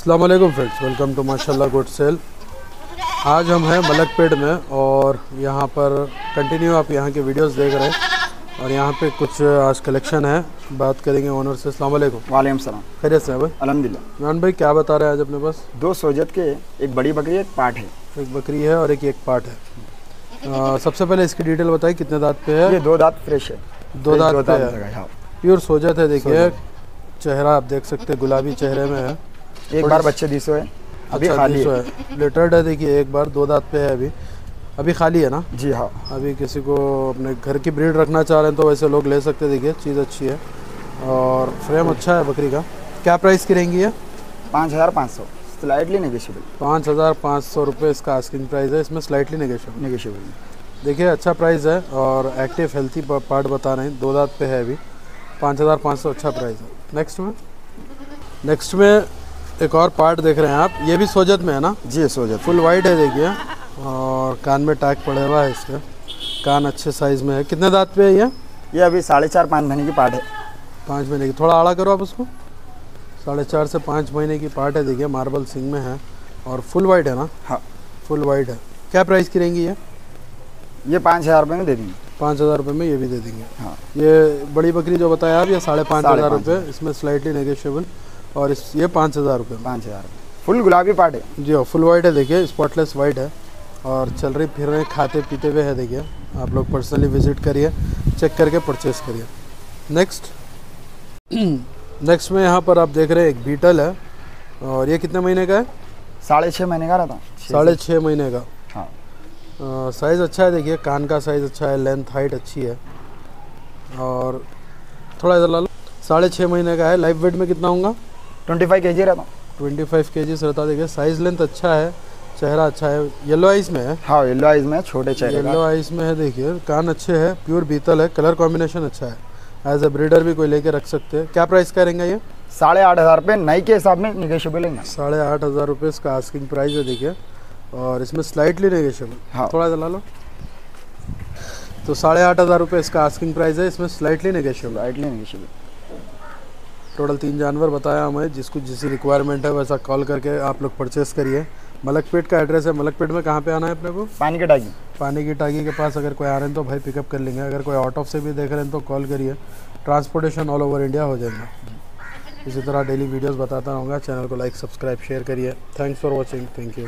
Allam friends welcome to माशाल्लाह good sale आज हम हैं मलकपेट में और यहाँ पर कंटिन्यू आप यहाँ के वीडियोस देख रहे हैं और यहाँ पे कुछ आज कलेक्शन है। बात करेंगे ओनर से। अस्सलाम वालेकुम। वालेकुम सलाम। खैरियत से भाई? अलहमदिल्ला इमरान भाई क्या बता रहे हैं आज अपने पास? दो सोजत के एक बड़ी बकरी एक पाठ है। एक बकरी है और एक एक पार्ट है। आ, सबसे पहले इसकी डिटेल बताइए कितने दांत पे है? ये दो दांत फ्रेश है। दो दांत पे हाँ। प्योर सोजत है देखिए। चेहरा आप देख सकते हैं गुलाबी चेहरे में है। एक बार बच्चे दिसो है अभी अच्छा, खाली 200 है। है लेटर्ड है देखिए एक बार दो दांत पे है अभी। अभी खाली है ना? जी हाँ। अभी किसी को अपने घर की ब्रीड रखना चाह रहे हैं तो वैसे लोग ले सकते हैं देखिए चीज़ अच्छी है। और फ्रेम अच्छा है बकरी का। क्या प्राइस की रहेंगी ये? पाँच हज़ार पाँच सौ। स्लाइडली नेगेशियबल पाँच हज़ार पाँच सौ रुपये इसका आस्किंग प्राइस है। इसमें स्लाइटली नेगेशियबल नेगेशियबल देखिए अच्छा प्राइस है और एक्टिव हेल्थी पार्ट बता रहे हैं। दो दांत पे है अभी। पाँच हज़ार पाँच सौ अच्छा प्राइस है। नेक्स्ट में? नेक्स्ट में एक और पार्ट देख रहे हैं आप। ये भी सोजत में है ना? जी सोजत। फुल वाइट है देखिए। और कान में टैग पड़े हुआ है इसके। कान अच्छे साइज़ में है। कितने दांत पे है ये? ये अभी साढ़े चार पाँच महीने की पाठ है। पाँच महीने की। थोड़ा आड़ा करो आप उसको। साढ़े चार से पाँच महीने की पार्ट है देखिए। मार्बल सिंग में है। और फुल वाइट है ना? हाँ। फुल वाइट है। क्या प्राइस की रहेंगी ये? ये पाँच हज़ार रुपये में दे देंगे। पाँच हज़ार रुपये में ये भी दे देंगे। हाँ। ये बड़ी बकरी जो बताया आप ये साढ़े पाँच हज़ार रुपये इसमें स्लाइटली नेगोशिएबल और इस ये पाँच हज़ार रुपये पाँच हज़ार फुल गुलाबी पाठ है जी हाँ फुल वाइट है देखिए स्पॉटलेस वाइट है। और चल रही फिर रहे खाते पीते हुए है देखिए। आप लोग पर्सनली विज़िट करिए चेक करके परचेस करिए। नेक्स्ट नेक्स्ट में यहाँ पर आप देख रहे हैं एक बीटल है। और ये कितने महीने का है? साढ़े छः महीने का रहता साढ़े छः महीने का। हाँ। साइज़ अच्छा है देखिए कान का साइज़ अच्छा है लेंथ हाइट अच्छी है। और थोड़ा इधर ला लो। साढ़े छः महीने का है। लाइफ वेट में कितना होगा? ट्वेंटी फाइव के जी रहता हूँ। ट्वेंटी फाइव के जी रहता देखिए साइज़ लेंथ अच्छा है चेहरा अच्छा है। येलो आइज़ में है। हाँ येलो आइज़ में छोटे चेहरे येलो आइज़ में है देखिए कान अच्छे है प्योर बीतल है कलर कॉम्बिनेशन अच्छा है। एज अ ब्रीडर भी कोई लेके रख सकते हैं। क्या प्राइस का रहेंगे ये? साढ़े आठ हज़ार रुपये नई के हिसाब में निगेशियबल है। साढ़े आठ हज़ार रुपये इसका आस्किंग प्राइस है देखिए। और इसमें स्लाइटली नेगेशियबल हाँ। थोड़ा सा ला लो। तो साढ़े आठ हज़ार रुपये इसका आस्किंग प्राइस है इसमें slightly negotiable slightly negotiable total तीन जानवर बताया हमें जिसको जिस रिक्वायरमेंट है वैसा कॉल करके आप लोग परचेस करिए। मलकपेट का एड्रेस है मलकपेट में कहाँ पे आना है अपने को? पानी की टाकी। पानी की टाकी के पास अगर कोई आ रहे हैं तो भाई पिकअप कर लेंगे। अगर कोई आउट ऑफ़ से भी देख रहे हैं तो कॉल करिए। ट्रांसपोर्टेशन ऑल ओवर इंडिया हो जाएगा। इसी तरह डेली वीडियोस बताता रहूँगा। चैनल को लाइक सब्सक्राइब शेयर करिए। Thanks for watching thank you